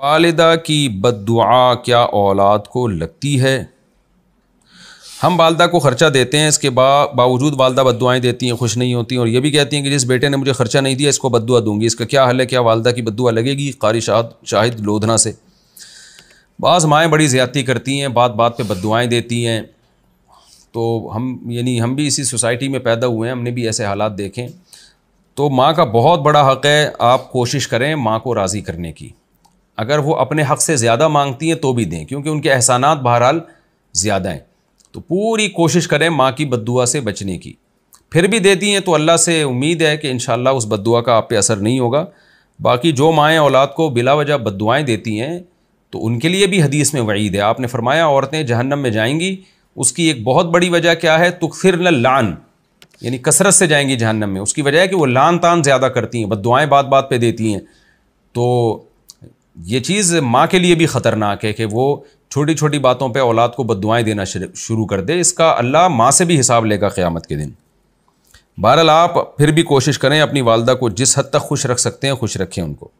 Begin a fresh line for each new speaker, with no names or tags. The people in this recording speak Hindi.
वालिदा की बददुआ क्या औलाद को लगती है? हम वालदा को ख़र्चा देते हैं इसके बा, बावजूद वालदा बदुआएँ देती हैं खुश नहीं होती और ये भी कहती हैं कि जिस बेटे ने मुझे ख़र्चा नहीं दिया इसको बदुआ दूँगी। इसका क्या हल है? क्या वालदा की बदुआ लगेगी? कारी शाह शाहिद लोधना से। बाज़ माएँ बड़ी ज़्यादती करती हैं बात बात पर बदुआएँ देती हैं। तो हम यानी हम भी इसी सोसाइटी में पैदा हुए हैं हमने भी ऐसे हालात देखें। तो माँ का बहुत बड़ा हक़ है आप कोशिश करें माँ को राज़ी करने की। अगर वो अपने हक़ से ज़्यादा मांगती हैं तो भी दें, क्योंकि उनके एहसानात बहरहाल ज़्यादा हैं। तो पूरी कोशिश करें माँ की बदुआ से बचने की। फिर भी देती हैं तो अल्लाह से उम्मीद है कि इन उस बदुआ का आप पे असर नहीं होगा। बाकी जो माएँ औलाद को बिला वजह बदुआएँ देती हैं तो उनके लिए भी हदीस में वईद है। आपने फरमाया, औरतें जहन्नम में जाएँगी, उसकी एक बहुत बड़ी वजह क्या है? तुखिर लान, यानी कसरत से जाएँगी जहन्नम में। उसकी वजह है कि वो लान तान ज़्यादा करती हैं बदुआएँ बात बात पे देती हैं। तो ये चीज़ माँ के लिए भी ख़तरनाक है कि वो छोटी छोटी बातों पे औलाद को बदुआएँ देना शुरू कर दे। इसका अल्लाह माँ से भी हिसाब लेगा क़्यामत के दिन। बहरहाल आप फिर भी कोशिश करें अपनी वालदा को जिस हद तक खुश रख सकते हैं, खुश रखें उनको।